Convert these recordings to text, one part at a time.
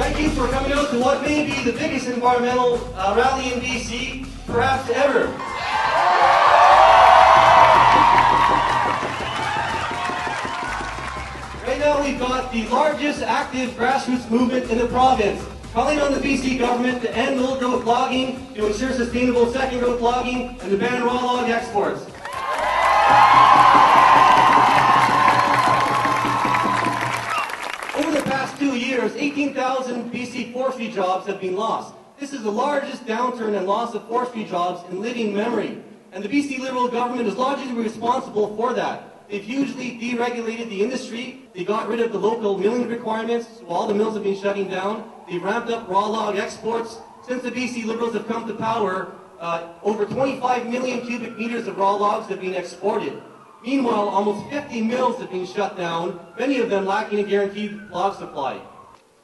Thank you for coming out to what may be the biggest environmental uh, rally in BC, perhaps ever. Right now we've got the largest active grassroots movement in the province, calling on the BC government to end old growth logging, to ensure sustainable second growth logging, and to ban raw log exports. Two years, 18,000 BC forestry jobs have been lost. This is the largest downturn and loss of forestry jobs in living memory. And the BC Liberal government is largely responsible for that. They've hugely deregulated the industry. They got rid of the local milling requirements, so all the mills have been shutting down. They've ramped up raw log exports. Since the BC Liberals have come to power, uh, over 25 million cubic meters of raw logs have been exported. Meanwhile, almost 50 mills have been shut down, many of them lacking a guaranteed log supply.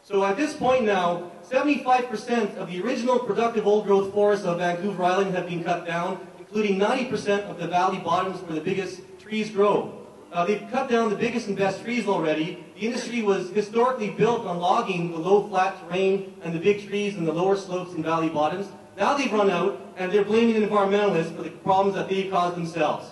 So at this point now, 75% of the original productive old-growth forests of Vancouver Island have been cut down, including 90% of the valley bottoms where the biggest trees grow. Uh, they've cut down the biggest and best trees already. The industry was historically built on logging the low flat terrain and the big trees in the lower slopes and valley bottoms. Now they've run out, and they're blaming the environmentalists for the problems that they caused themselves.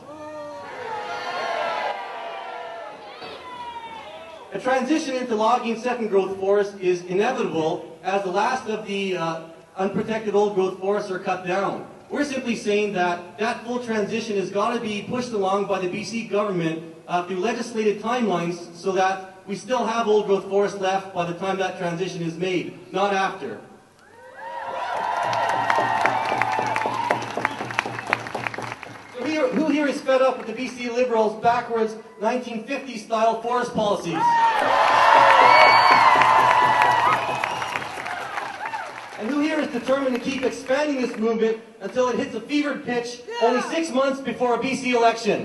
A transition into logging second growth forests is inevitable as the last of the uh, unprotected old growth forests are cut down. We're simply saying that that full transition has got to be pushed along by the BC government uh, through legislated timelines so that we still have old growth forests left by the time that transition is made, not after. So here, who here is fed up with the BC Liberals' backwards 1950s-style forest policies? And who here is determined to keep expanding this movement until it hits a fevered pitch only six months before a BC election?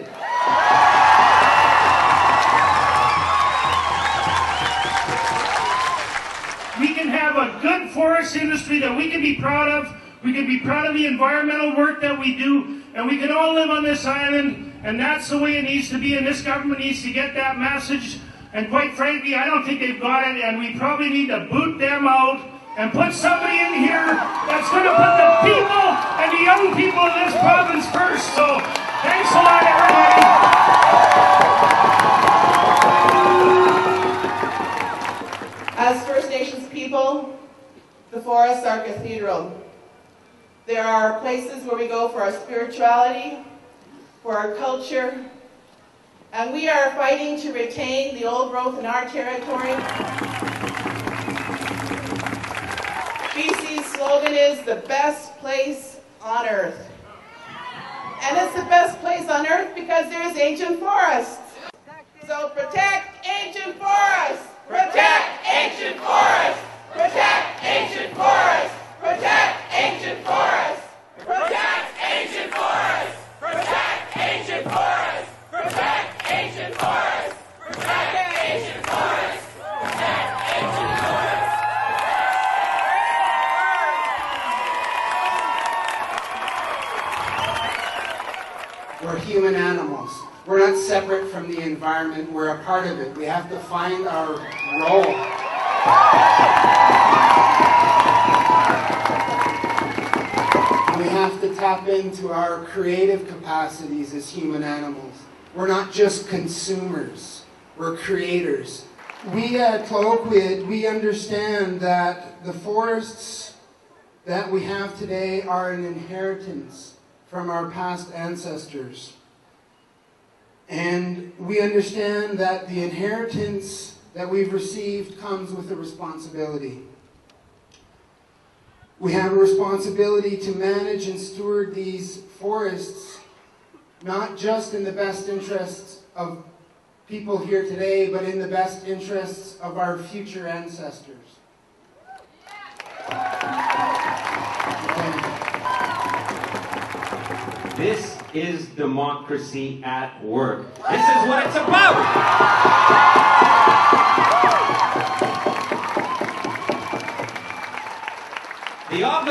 We can have a good forest industry that we can be proud of. We can be proud of the environmental work that we do, and we can all live on this island, and that's the way it needs to be, and this government needs to get that message. And quite frankly, I don't think they've got it, and we probably need to boot them out and put somebody in here that's going to put the people and the young people in this province first. So thanks a lot, everybody. As First Nations people, the forests are cathedral. There are places where we go for our spirituality, for our culture, and we are fighting to retain the old growth in our territory. BC's slogan is the best place on earth. And it's the best place on earth because there's ancient forests. So protect ancient forests! Protect ancient forests! Protect ancient forests! Protect ancient forests! Protect ancient forests! Protect ancient forests! Protect ancient forests! Protect ancient forests! Protect ancient forests! We're human animals. We're not separate from the environment. We're a part of it. We have to find our role. Tap into our creative capacities as human animals. We're not just consumers. We're creators. We at Tla-o-qui-aht, we understand that the forests that we have today are an inheritance from our past ancestors. And we understand that the inheritance that we've received comes with a responsibility. We have a responsibility to manage and steward these forests, not just in the best interests of people here today, but in the best interests of our future ancestors. This is democracy at work. This is what it's about.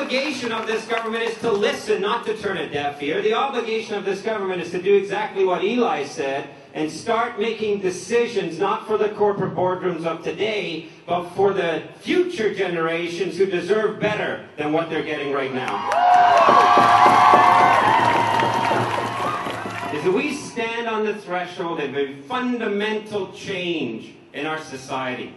Obligation of this government is to listen, not to turn a deaf ear. The obligation of this government is to do exactly what Eli said and start making decisions not for the corporate boardrooms of today, but for the future generations who deserve better than what they're getting right now. Is we stand on the threshold of a fundamental change in our society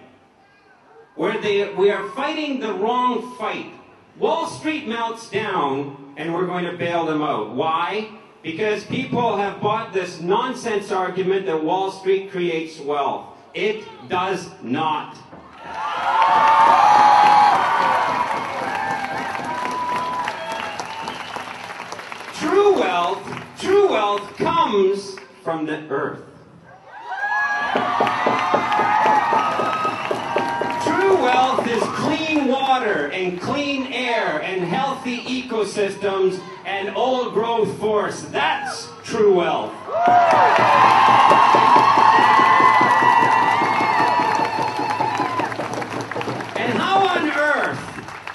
where they, we are fighting the wrong fight. Wall Street melts down and we're going to bail them out. Why? Because people have bought this nonsense argument that Wall Street creates wealth. It does not. True wealth, true wealth comes from the earth. True wealth is water and clean air and healthy ecosystems and old growth force. That's true wealth. And how on earth,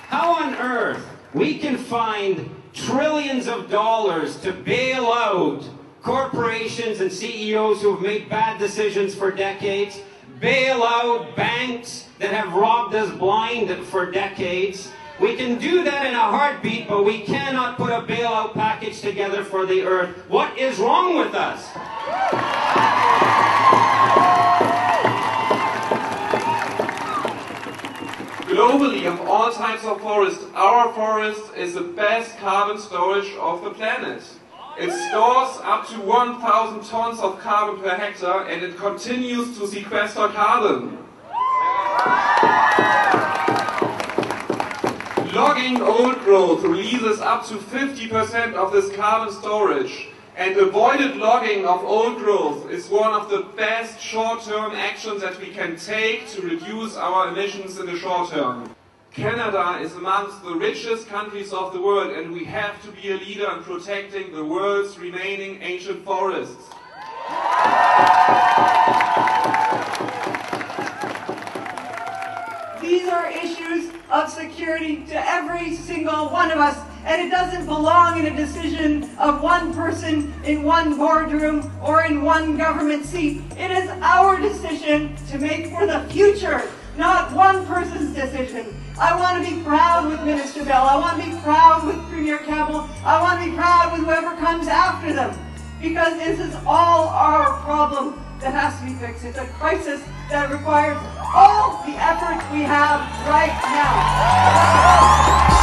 how on earth we can find trillions of dollars to bail out corporations and CEOs who have made bad decisions for decades, bail out banks that have robbed us blind for decades. We can do that in a heartbeat, but we cannot put a bailout package together for the earth. What is wrong with us? Globally, of all types of forests, our forest is the best carbon storage of the planet. It stores up to 1,000 tons of carbon per hectare and it continues to sequester carbon. Logging old growth releases up to 50% of this carbon storage and avoided logging of old growth is one of the best short-term actions that we can take to reduce our emissions in the short term. Canada is amongst the richest countries of the world and we have to be a leader in protecting the world's remaining ancient forests. Of us, and it doesn't belong in a decision of one person in one boardroom or in one government seat. It is our decision to make for the future, not one person's decision. I want to be proud with Minister Bell. I want to be proud with Premier Campbell. I want to be proud with whoever comes after them. Because this is all our problem that has to be fixed. It's a crisis that requires all the effort we have right now.